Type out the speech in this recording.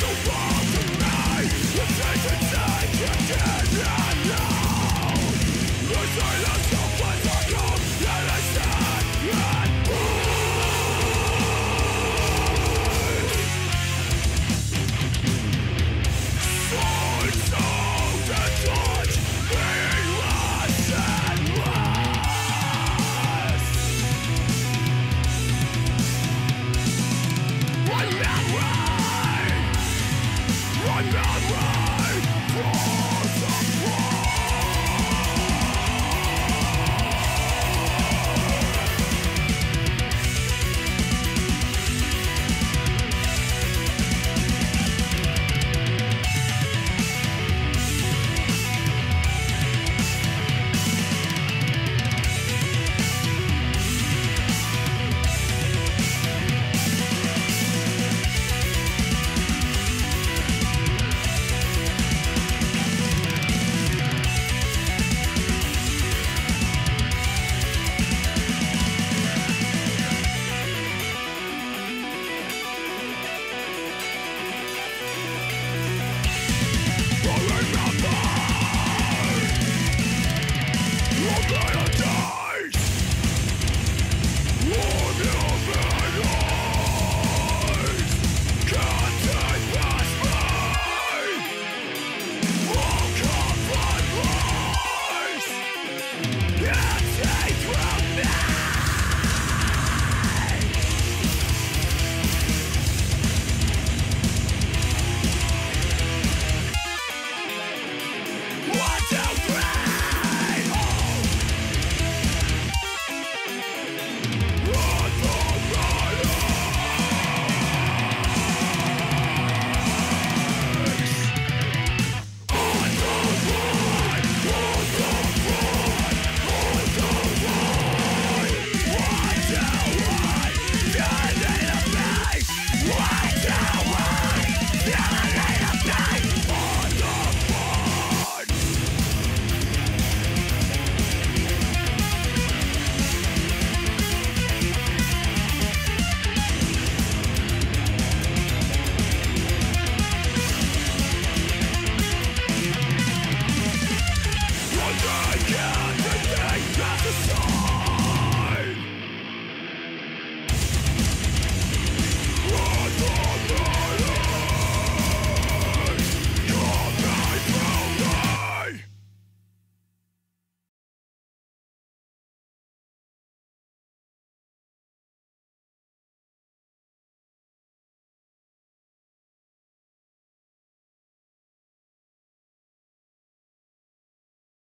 the world. not wrong Can't they the song?